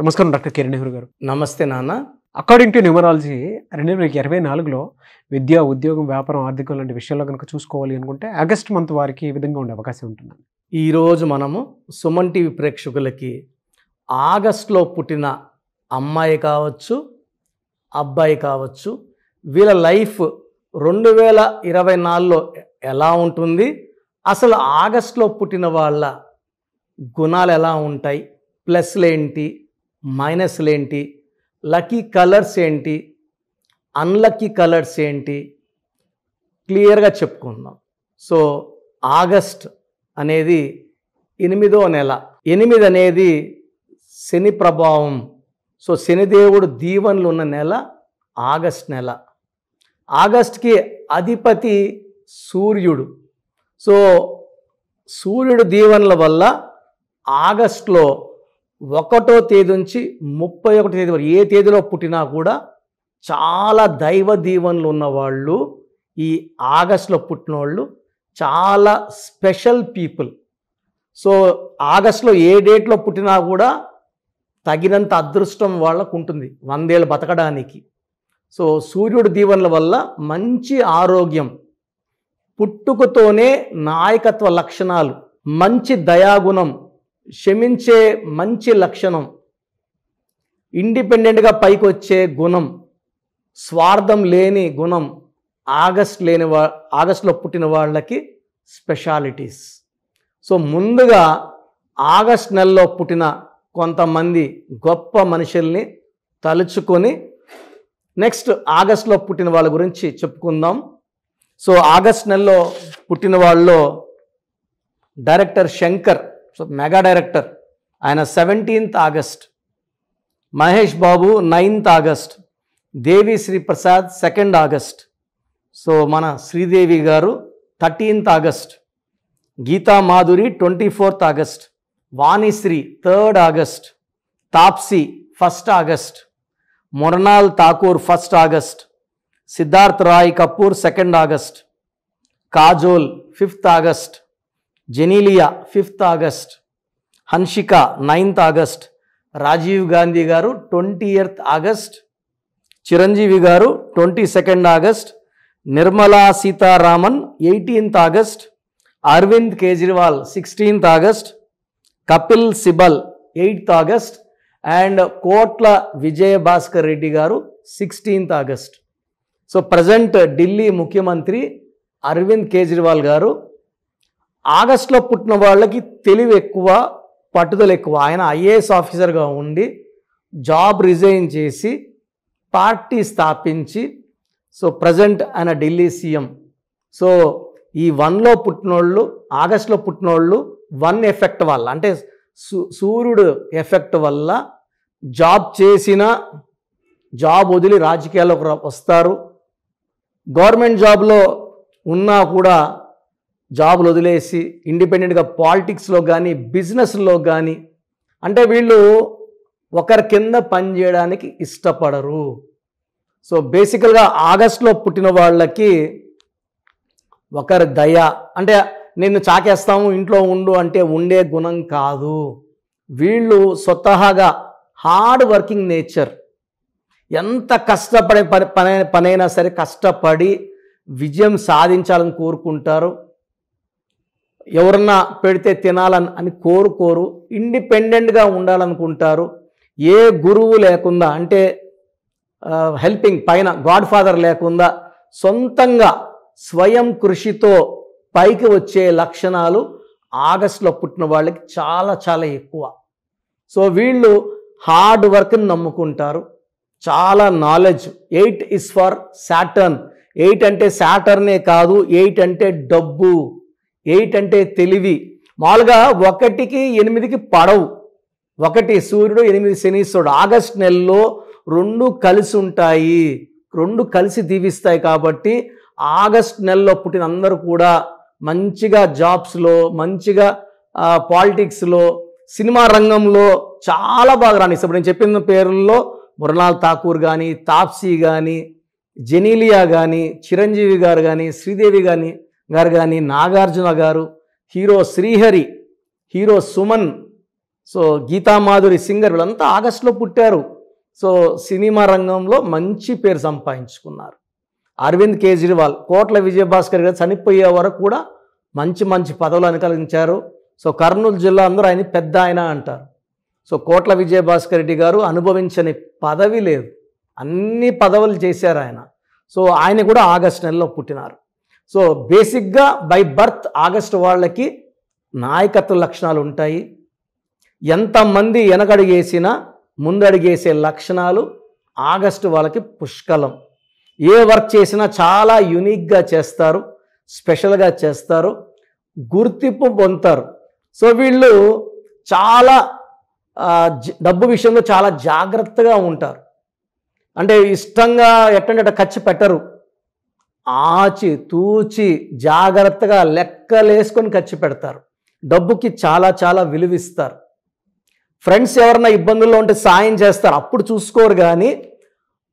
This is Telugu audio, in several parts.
నమస్కారం డాక్టర్ కిరణ్ నెహ్రూ గారు. నమస్తే నాన్న. అకార్డింగ్ టు న్యూమరాలజీ రెండు వేల ఇరవై నాలుగులో విద్య ఉద్యోగం వ్యాపారం ఆర్థికం లాంటి విషయాల్లో కనుక చూసుకోవాలి అనుకుంటే ఆగస్ట్ మంత్ వారికి ఈ విధంగా ఉండే అవకాశం ఉంటుంది. ఈరోజు మనము సుమన్ టీవీ ప్రేక్షకులకి ఆగస్ట్లో పుట్టిన అమ్మాయి కావచ్చు అబ్బాయి కావచ్చు వీళ్ళ లైఫ్ రెండు వేల ఇరవై నాలుగులో ఎలా ఉంటుంది అసలు ఆగస్ట్లో పుట్టిన వాళ్ళ గుణాలు ఎలా ఉంటాయి ప్లస్లు ఏంటి మైనస్లు ఏంటి? లక్కీ కలర్స్ ఏంటి? అన్లక్కీ కలర్స్ ఏంటి? క్లియర్గా చెప్పుకుందాం. సో ఆగస్ట్ అనేది ఎనిమిదో నెల. ఎనిమిది అనేది శని ప్రభావం. సో శనిదేవుడు దీవెనలు ఉన్న నెల ఆగస్ట్ నెల. ఆగస్ట్కి అధిపతి సూర్యుడు. సో సూర్యుడు దీవెనల వల్ల ఆగస్ట్లో ఒకటో తేదీ నుంచి ముప్పై ఒకటో తేదీ వరకు ఏ తేదీలో పుట్టినా కూడా చాలా దైవ దీవెనలు ఉన్నవాళ్ళు ఈ ఆగస్ట్లో పుట్టిన వాళ్ళు చాలా స్పెషల్ పీపుల్. సో ఆగస్ట్లో ఏ డేట్లో పుట్టినా కూడా తగినంత అదృష్టం వాళ్ళకు ఉంటుంది వందేళ్ళు బతకడానికి. సో సూర్యుడి దీవెనల వల్ల మంచి ఆరోగ్యం పుట్టుకతోనే నాయకత్వ లక్షణాలు మంచి దయాగుణం క్షమించే మంచి లక్షణం ఇండిపెండెంట్గా పైకి వచ్చే గుణం స్వార్థం లేని గుణం ఆగస్ట్ లేని వా ఆగస్ట్లో పుట్టిన వాళ్ళకి స్పెషాలిటీస్. సో ముందుగా ఆగస్ట్ నెలలో పుట్టిన కొంతమంది గొప్ప మనుషుల్ని తలుచుకొని నెక్స్ట్ ఆగస్ట్లో పుట్టిన వాళ్ళ గురించి చెప్పుకుందాం. సో ఆగస్ట్ నెలలో పుట్టిన వాళ్ళలో director Shankar so mega director. ఆయన seventeenth August. Mahesh Babu ninth August. Devi Sri Prasad second August. So మన శ్రీదేవి గారు thirteenth August. Geetha Madhuri twenty fourth August. Vanisri third August. Taapsee first August. Mrunal Thakur first August. Siddharth Roy Kapur second August. Kajol fifth August. Genelia fifth August Hansika ninth August Rajiv Gandhi గారు ట్వంటీ ఎయిత్ ఆగస్ట్ చిరంజీవి గారు twenty second August Nirmala Sitharaman eighteenth August Arvind Kejriwal sixteenth August Kapil Sibal eighth August and Kotla Vijayabhaskar Reddy గారు sixteenth August. So present Delhi ముఖ్యమంత్రి అరవింద్ కేజ్రీవాల్ గారు ఆగస్ట్లో పుట్టిన వాళ్ళకి తెలివి ఎక్కువ పట్టుదల ఎక్కువ. ఆయన ఐఏఎస్ ఆఫీసర్గా ఉండి జాబ్ రిజైన్ చేసి పార్టీ స్థాపించి సో ప్రజెంట్ ఆయన ఢిల్లీ సీఎం. సో ఈ వన్లో పుట్టినోళ్ళు ఆగస్ట్లో పుట్టినోళ్ళు వన్ ఎఫెక్ట్ వల్ల అంటే సూ సూర్యుడు ఎఫెక్ట్ వల్ల జాబ్ చేసిన జాబ్ వదిలి రాజకీయాల్లోకి వస్తారు. గవర్నమెంట్ జాబ్లో ఉన్నా కూడా జాబులు వదిలేసి ఇండిపెండెంట్గా పాలిటిక్స్లో కానీ బిజినెస్లో కానీ అంటే వీళ్ళు ఒకరి కింద పనిచేయడానికి ఇష్టపడరు. సో బేసికల్గా ఆగస్ట్లో పుట్టిన వాళ్ళకి ఒకరి దయ అంటే నిన్ను చాకేస్తాము ఇంట్లో ఉండు అంటే ఉండే గుణం కాదు. వీళ్ళు స్వతహాగా హార్డ్ వర్కింగ్ నేచర్. ఎంత కష్టపడే పని పని పనైనా సరే కష్టపడి విజయం సాధించాలని కోరుకుంటారు. ఎవరన్నా పెడితే తినాలని అని కోరుకోరు ఇండిపెండెంట్గా ఉండాలనుకుంటారు. ఏ గురువు లేకుండా అంటే హెల్పింగ్ పైన గాడ్ ఫాదర్ లేకుండా సొంతంగా స్వయం కృషితో పైకి వచ్చే లక్షణాలు ఆగస్టులో పుట్టిన వాళ్ళకి చాలా చాలా ఎక్కువ. సో వీళ్ళు హార్డ్ వర్క్ని నమ్ముకుంటారు. చాలా knowledge. Eight is for Saturn eight అంటే శాటర్నే కాదు ఎయిట్ అంటే డబ్బు. ఎయిట్ అంటే తెలివి. మామూలుగా ఒకటికి ఎనిమిదికి పడవు. ఒకటి సూర్యుడు ఎనిమిది శనీశ్వరుడు. ఆగస్ట్ నెలలో రెండు కలిసి ఉంటాయి. రెండు కలిసి దీవిస్తాయి కాబట్టి ఆగస్ట్ నెలలో పుట్టిన అందరూ కూడా మంచిగా జాబ్స్లో మంచిగా పాలిటిక్స్లో సినిమా రంగంలో చాలా బాగా రాణిస్తారు. ఇప్పుడు నేను చెప్పిన పేర్లలో మురళాల్ ఠాకూర్ కానీ తాప్సీ కానీ జెనీలియా కానీ చిరంజీవి గారు కానీ శ్రీదేవి కానీ గారు కానీ నాగార్జున గారు hero Srihari hero Suman so Geetha Madhuri singer వీళ్ళంతా ఆగస్టులో పుట్టారు. సో సినిమా రంగంలో మంచి పేరు సంపాదించుకున్నారు. అరవింద్ కేజ్రీవాల్ కోట్ల విజయభాస్కర్ గారు చనిపోయే వరకు కూడా మంచి మంచి పదవులు అనుకరించారు. సో కర్నూలు జిల్లా అందరూ ఆయన పెద్ద ఆయన అంటారు. సో కోట్ల విజయభాస్కర్ రెడ్డి గారు అనుభవించని పదవి లేదు. అన్ని పదవులు చేశారు ఆయన. సో ఆయన కూడా ఆగస్ట్ నెలలో పుట్టినారు. సో బేసిక్గా బై బర్త్ ఆగస్ట్ వాళ్ళకి నాయకత్వ లక్షణాలు ఉంటాయి. ఎంతమంది వెనకడుగేసినా ముందడుగేసే లక్షణాలు ఆగస్టు వాళ్ళకి పుష్కలం. ఏ వర్క్ చేసినా చాలా యునిక్గా చేస్తారు స్పెషల్గా చేస్తారు గుర్తింపు పొందుతారు. సో వీళ్ళు చాలా డబ్బు విషయంలో చాలా జాగ్రత్తగా ఉంటారు. అంటే ఇష్టంగా ఎట్టంటే ఖర్చు పెట్టరు. ఆచి తూచి జాగ్రత్తగా లెక్కలేసుకొని ఖర్చు పెడతారు. డబ్బుకి చాలా చాలా విలువిస్తారు. ఫ్రెండ్స్ ఎవరైనా ఇబ్బందుల్లో ఉంటే సాయం చేస్తారు. అప్పుడు చూసుకోరు కానీ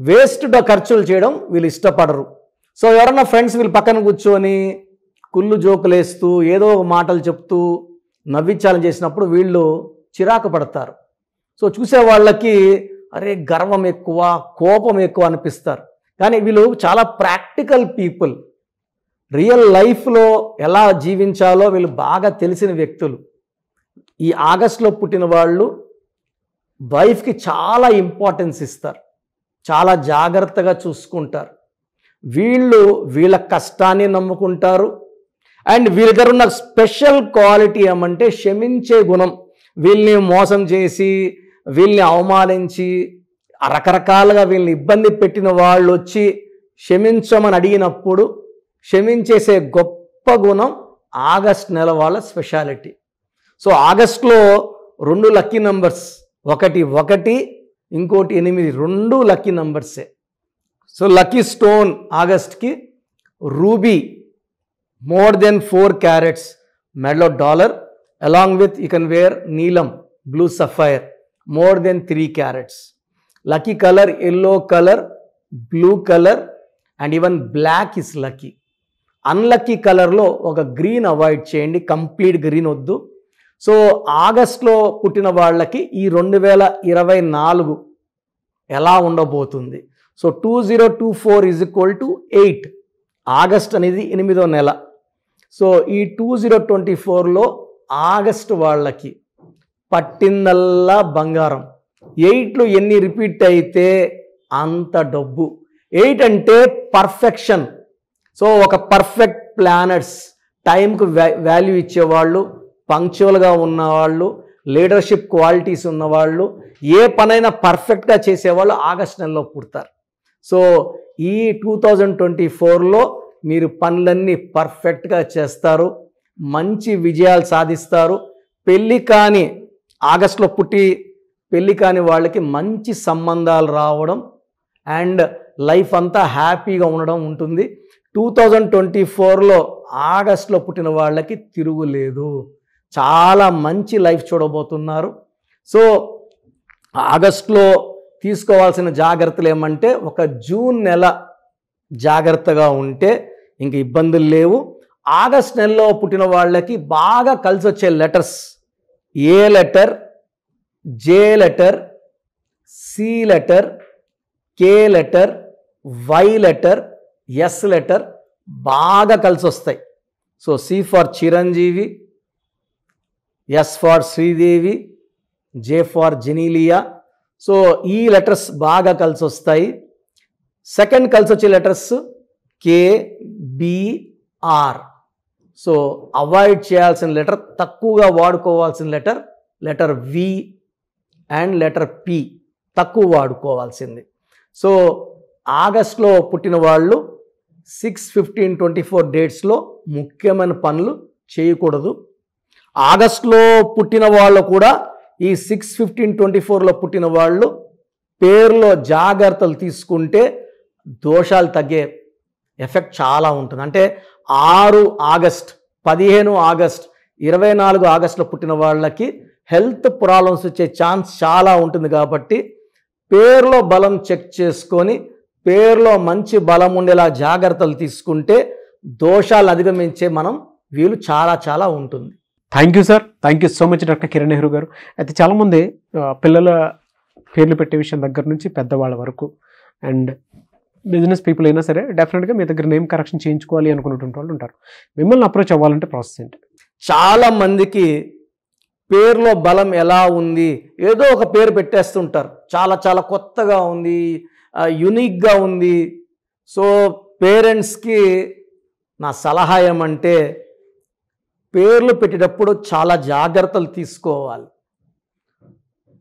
వేస్ట్ ఖర్చులు చేయడం వీళ్ళు ఇష్టపడరు. సో ఎవరన్నా ఫ్రెండ్స్ వీళ్ళు పక్కన కూర్చొని కుళ్ళు జోకులు వేస్తూ ఏదో ఒక మాటలు చెప్తూ నవ్వించాలని చేసినప్పుడు వీళ్ళు చిరాకు పడతారు. సో చూసే వాళ్ళకి అరే గర్వం ఎక్కువ కోపం ఎక్కువ అనిపిస్తారు. కానీ వీళ్ళు చాలా ప్రాక్టికల్ పీపుల్. రియల్ లైఫ్లో ఎలా జీవించాలో వీళ్ళు బాగా తెలిసిన వ్యక్తులు. ఈ ఆగస్టులో పుట్టిన వాళ్ళు వైఫ్కి చాలా ఇంపార్టెన్స్ ఇస్తారు. చాలా జాగ్రత్తగా చూసుకుంటారు. వీళ్ళు వీళ్ళ కష్టాన్ని నమ్ముకుంటారు. అండ్ వీళ్ళ దగ్గర ఉన్న స్పెషల్ క్వాలిటీ ఏమంటే క్షమించే గుణం. వీళ్ళని మోసం చేసి వీళ్ళని అవమానించి రకరకాలుగా వీళ్ళని ఇబ్బంది పెట్టిన వాళ్ళు వచ్చి క్షమించమని అడిగినప్పుడు క్షమించేసే గొప్ప గుణం ఆగస్ట్ నెల వాళ్ళ స్పెషాలిటీ. సో ఆగస్ట్లో రెండు లక్కీ నంబర్స్ ఒకటి ఒకటి ఇంకోటి ఎనిమిది రెండు లక్కీ నంబర్సే. So lucky stone ఆగస్ట్కి ruby more than four carats మెడలో dollar along with you can wear నీలం blue sapphire more than three carats. Lucky colour yellow colour blue colour and even black is lucky unlucky కలర్లో ఒక గ్రీన్ అవాయిడ్ చేయండి కంప్లీట్ గ్రీన్ వద్దు. సో ఆగస్ట్లో పుట్టిన వాళ్ళకి ఈ రెండు వేల ఇరవై నాలుగు ఎలా ఉండబోతుంది? So two zero two four is equal to eight August అనేది ఎనిమిదో నెల. సో ఈ టూ జీరో ట్వంటీ ఫోర్లో ఆగస్ట్ వాళ్ళకి పట్టిందల్లా బంగారం. ఎయిట్లు ఎన్ని రిపీట్ అయితే అంత డబ్బు. ఎయిట్ అంటే పర్ఫెక్షన్. సో ఒక పర్ఫెక్ట్ ప్లానర్స్ టైంకు వాల్యూ ఇచ్చేవాళ్ళు పంక్చువల్గా ఉన్నవాళ్ళు లీడర్షిప్ క్వాలిటీస్ ఉన్నవాళ్ళు ఏ పనైనా పర్ఫెక్ట్గా చేసేవాళ్ళు ఆగస్ట్ నెలలో పుడతారు. సో ఈ టూ థౌజండ్ ట్వంటీ ఫోర్లో మీరు పనులన్నీ పర్ఫెక్ట్గా చేస్తారు మంచి విజయాలు సాధిస్తారు. పెళ్ళి కానీ ఆగస్టులో పుట్టి పెళ్ళి కాని వాళ్ళకి మంచి సంబంధాలు రావడం అండ్ లైఫ్ అంతా హ్యాపీగా ఉండడం ఉంటుంది. టూ థౌజండ్ ట్వంటీ ఫోర్లో ఆగస్ట్లో పుట్టిన వాళ్ళకి తిరుగులేదు. చాలా మంచి లైఫ్ చూడబోతున్నారు. సో ఆగస్ట్లో తీసుకోవాల్సిన జాగ్రత్తలు ఏమంటే ఒక జూన్ నెల జాగ్రత్తగా ఉంటే ఇంక ఇబ్బందులు లేవు. ఆగస్ట్ నెలలో పుట్టిన వాళ్ళకి బాగా కలిసి వచ్చే లెటర్స్ ఏ letter? J letter C letter K letter Y letter S letter బాగా కలిసి వస్తాయి. So C for Chiranjeevi S for Sridevi J for Genelia. So ఈ లెటర్స్ బాగా కలిసి వస్తాయి. సెకండ్ కలిసి వచ్చే letters K B R so avoid చేయాల్సిన లెటర్ తక్కువగా వాడుకోవాల్సిన letter letter V and letter P తక్కువ వాడుకోవాల్సింది. సో ఆగస్ట్లో పుట్టిన వాళ్ళు సిక్స్ ఫిఫ్టీన్ ట్వంటీ ఫోర్ డేట్స్లో ముఖ్యమైన పనులు చేయకూడదు. ఆగస్ట్లో పుట్టిన వాళ్ళు కూడా ఈ సిక్స్ ఫిఫ్టీన్ ట్వంటీ ఫోర్లో పుట్టిన వాళ్ళు పేరులో జాగ్రత్తలు తీసుకుంటే దోషాలు తగ్గే ఎఫెక్ట్ చాలా ఉంటుంది. అంటే ఆరు ఆగస్ట్ పదిహేను ఆగస్ట్ ఇరవై నాలుగు ఆగస్టులో పుట్టిన వాళ్ళకి హెల్త్ ప్రాబ్లమ్స్ వచ్చే ఛాన్స్ చాలా ఉంటుంది కాబట్టి పేరులో బలం చెక్ చేసుకొని పేరులో మంచి బలం ఉండేలా జాగ్రత్తలు తీసుకుంటే దోషాలు అధిగమించే మనం వీలు చాలా చాలా ఉంటుంది. Thank you sir thank you so much doctor Kiran Nehru గారు. అయితే చాలామంది పిల్లల పేర్లు పెట్టే విషయం దగ్గర నుంచి పెద్దవాళ్ళ వరకు. అండ్ బిజినెస్ పీపుల్ అయినా సరే డెఫినెట్గా మీ దగ్గర నేమ్ కరెక్షన్ చేయించుకోవాలి అనుకున్నటువంటి వాళ్ళు ఉంటారు. మిమ్మల్ని అప్రోచ్ అవ్వాలంటే ప్రాసెస్ ఏంటి? చాలా మందికి పేరులో బలం ఎలా ఉంది? ఏదో ఒక పేరు పెట్టేస్తుంటారు. చాలా చాలా కొత్తగా ఉంది యునిక్గా ఉంది. సో పేరెంట్స్కి నా సలహా ఏమంటే పేర్లు పెట్టేటప్పుడు చాలా జాగ్రత్తలు తీసుకోవాలి.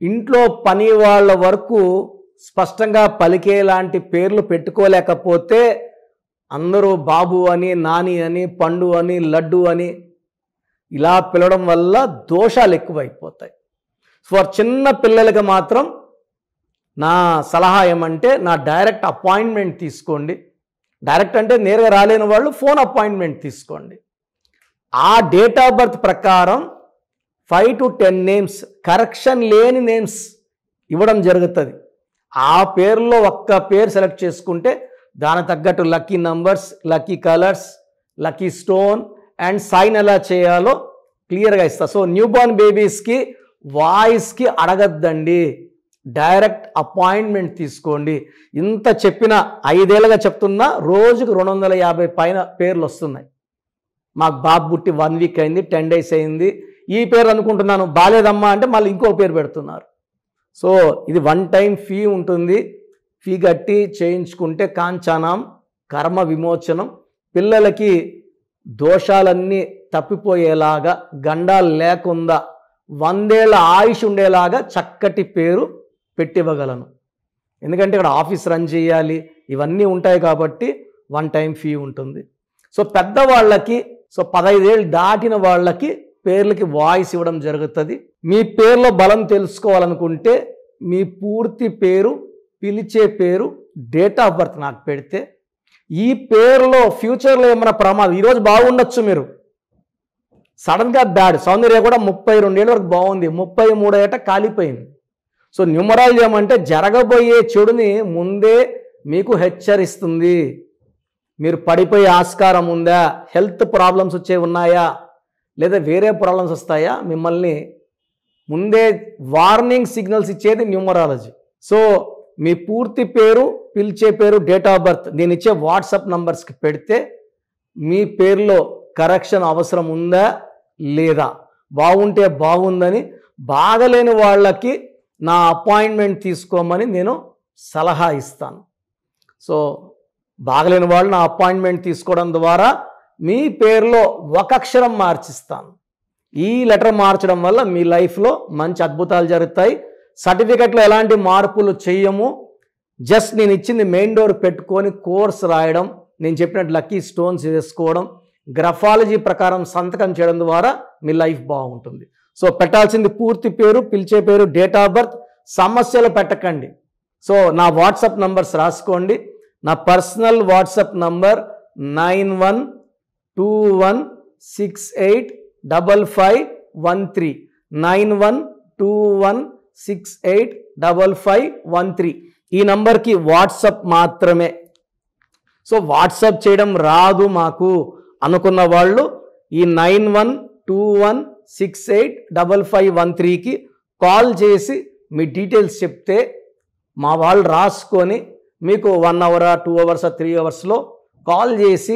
ఇంట్లో పని వాళ్ళ వరకు స్పష్టంగా పలికేలాంటి పేర్లు పెట్టుకోలేకపోతే అందరూ బాబు అని నాని అని పండు అని లడ్డు అని ఇలా పిలవడం వల్ల దోషాలు ఎక్కువైపోతాయి. ఫర్ చిన్న పిల్లలకి మాత్రం నా సలహా ఏమంటే నా డైరెక్ట్ అపాయింట్మెంట్ తీసుకోండి. డైరెక్ట్ అంటే నేరుగా రాలేని వాళ్ళు ఫోన్ అపాయింట్మెంట్ తీసుకోండి. ఆ డేట్ ఆఫ్ బర్త్ ప్రకారం five to ten names correction లేని నేమ్స్ ఇవ్వడం జరుగుతుంది. ఆ పేరులో ఒక్క పేరు సెలెక్ట్ చేసుకుంటే దాని తగ్గట్టు lucky numbers lucky colours lucky stone and sign ఎలా చేయాలో క్లియర్గా ఇస్తా. సో న్యూబార్న్ బేబీస్కి వాయిస్కి అడగద్దండి. డైరెక్ట్ అపాయింట్మెంట్ తీసుకోండి. ఇంత చెప్పిన ఐదేళ్ళగా చెప్తున్నా రోజుకు రెండు వందల యాభై పైన పేర్లు వస్తున్నాయి. మాకు బాబు పుట్టి వన్ వీక్ అయింది టెన్ డేస్ అయింది. ఈ పేరు అనుకుంటున్నాను బాలేదమ్మా అంటే మళ్ళీ ఇంకో పేరు పెడుతున్నారు. సో ఇది వన్ టైం ఫీ ఉంటుంది. ఫీ కట్టి చేయించుకుంటే కాంచానాం కర్మ విమోచనం. పిల్లలకి దోషాలన్నీ తప్పిపోయేలాగా గండాలు లేకుండా వందేళ్ళ ఆయుష్ ఉండేలాగా చక్కటి పేరు పెట్టివ్వగలను. ఎందుకంటే ఇక్కడ ఆఫీస్ రన్ చేయాలి ఇవన్నీ ఉంటాయి కాబట్టి వన్ టైం ఫీ ఉంటుంది. సో పెద్దవాళ్ళకి సో పదైదేళ్ళు దాటిన వాళ్ళకి పేర్లకి వాయిస్ ఇవ్వడం జరుగుతుంది. మీ పేర్లో బలం తెలుసుకోవాలనుకుంటే మీ పూర్తి పేరు పిలిచే పేరు డేట్ ఆఫ్ బర్త్ నాకు పెడితే ఈ పేరులో ఫ్యూచర్లో ఏమైనా ప్రమాదం? ఈరోజు బాగుండొచ్చు మీరు. సడన్గా బ్యాడ్ సౌందర్య కూడా ముప్పై రెండేళ్ళ వరకు బాగుంది. ముప్పై మూడో ఏట కాలిపోయింది. సో న్యూమరాలజీ ఏమంటే జరగబోయే చెడుని ముందే మీకు హెచ్చరిస్తుంది. మీరు పడిపోయే ఆస్కారం ఉందా? హెల్త్ ప్రాబ్లమ్స్ వచ్చే ఉన్నాయా? లేదా వేరే ప్రాబ్లమ్స్ వస్తాయా? మిమ్మల్ని ముందే వార్నింగ్ సిగ్నల్స్ ఇచ్చేది న్యూమరాలజీ. సో మీ పూర్తి పేరు పిలిచే పేరు డేట్ ఆఫ్ బర్త్ నేను ఇచ్చే వాట్సాప్ నంబర్స్కి పెడితే మీ పేరులో కరెక్షన్ అవసరం ఉందా లేదా? బాగుంటే బాగుందని బాగలేని వాళ్ళకి నా అపాయింట్మెంట్ తీసుకోమని నేను సలహా ఇస్తాను. సో బాగలేని వాళ్ళు నా అపాయింట్మెంట్ తీసుకోవడం ద్వారా మీ పేరులో ఒక అక్షరం మార్చిస్తాను. ఈ లెటర్ మార్చడం వల్ల మీ లైఫ్లో మంచి అద్భుతాలు జరుగుతాయి. సర్టిఫికెట్లో ఎలాంటి మార్పులు చెయ్యము జస్ట్ నేను ఇచ్చింది మెయిన్ డోర్ పెట్టుకొని కోర్స్ రాయడం నేను చెప్పినట్టు లక్కీ స్టోన్స్ వేసుకోవడం గ్రఫాలజీ ప్రకారం సంతకం చేయడం ద్వారా మీ లైఫ్ బాగుంటుంది. సో పెట్టాల్సింది పూర్తి పేరు పిలిచే పేరు డేట్ ఆఫ్ బర్త్ సమస్యలు పెట్టకండి. సో నా వాట్సాప్ నంబర్స్ రాసుకోండి. నా personal WhatsApp number nine one two one six eight double five one three nine one two one six eight double five one three ఈ నంబర్కి వాట్సప్ మాత్రమే. సో వాట్సప్ చేయడం రాదు మాకు అనుకున్న వాళ్ళు ఈ nine one two one six eight double five one త్రీకి కాల్ చేసి మీ డీటెయిల్స్ చెప్తే మా వాళ్ళు రాసుకొని మీకు వన్ అవరా టూ అవర్స్ త్రీ అవర్స్లో కాల్ చేసి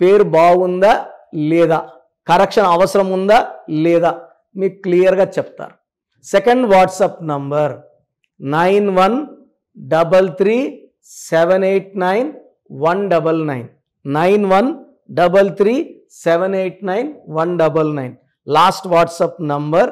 పేరు బాగుందా లేదా కరెక్షన్ అవసరం ఉందా లేదా మీకు క్లియర్గా చెప్తారు. Second WhatsApp number nine one double three seven eight nine one double nine nine one double three seven eight nine one double nine last WhatsApp number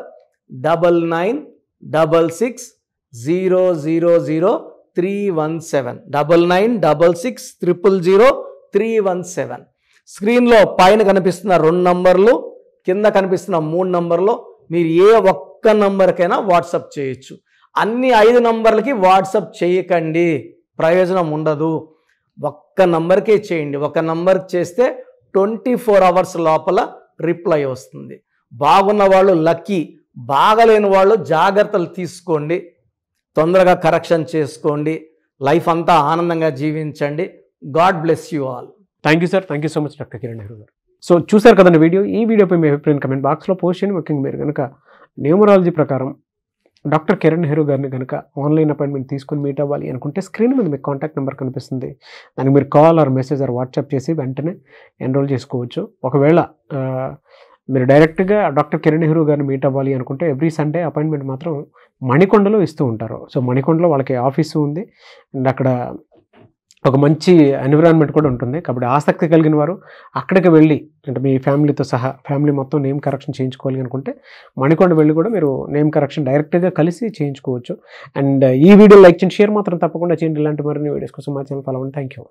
double nine double six zero zero zero three one seven double nine double six triple zero three one seven స్క్రీన్లో పైన కనిపిస్తున్న రెండు నంబర్లు కింద కనిపిస్తున్న మూడు నంబర్లో మీరు ఏ ఒక్క నంబర్కైనా వాట్సప్ చేయొచ్చు. అన్ని ఐదు నంబర్లకి వాట్సప్ చేయకండి. ప్రయోజనం ఉండదు. ఒక్క నంబర్కే చేయండి. ఒక నంబర్ చేస్తే ట్వంటీ ఫోర్ అవర్స్ లోపల రిప్లై వస్తుంది. బాగున్న వాళ్ళు లక్కీ బాగలేని వాళ్ళు జాగ్రత్తలు తీసుకోండి. తొందరగా కరెక్షన్ చేసుకోండి. లైఫ్ అంతా ఆనందంగా జీవించండి. God bless you all. Thank you sir. Thank you so much doctor Kiran Nehru గారు. సో చూశారు కదండి వీడియో. ఈ వీడియోపై మీ అభిప్రాయం కమెంట్ బాక్స్లో పోస్ట్ చేయండి. ముఖ్యంగా మీరు కనుక న్యూమరాలజీ ప్రకారం డాక్టర్ కిరణ్ నెహ్రూ గారిని కనుక ఆన్లైన్ అపాయింట్మెంట్ తీసుకొని మీట్ అవ్వాలి అనుకుంటే స్క్రీన్ మీద మీకు కాంటాక్ట్ నెంబర్ కనిపిస్తుంది. దానికి మీరు call or message or WhatsApp చేసి వెంటనే ఎన్రోల్ చేసుకోవచ్చు. ఒకవేళ మీరు డైరెక్ట్గా డాక్టర్ కిరణ్ నెహ్రూ గారిని మీట్ అవ్వాలి అనుకుంటే ఎవ్రీ సండే అపాయింట్మెంట్ మాత్రం మణికొండలో ఇస్తూ ఉంటారు. సో మణికొండలో వాళ్ళకి ఆఫీసు ఉంది. అండ్ అక్కడ ఒక మంచి ఎన్విరాన్మెంట్ కూడా ఉంటుంది. కాబట్టి ఆసక్తి కలిగిన వారు అక్కడికి వెళ్ళి అంటే మీ ఫ్యామిలీతో సహా ఫ్యామిలీ మొత్తం నేమ్ కరెక్షన్ చేయించుకోవాలి అనుకుంటే మణికొండ వెళ్ళి కూడా మీరు నేమ్ కరెక్షన్ డైరెక్ట్గా కలిసి చేయించుకోవచ్చు. అండ్ ఈ వీడియో లైక్ చేయండి షేర్ మాత్రం తప్పకుండా చేయండి. ఇలాంటి మరిన్ని వీడియోస్ కోసం మా ఛానల్ ఫాలో అవ్వండి. Thank you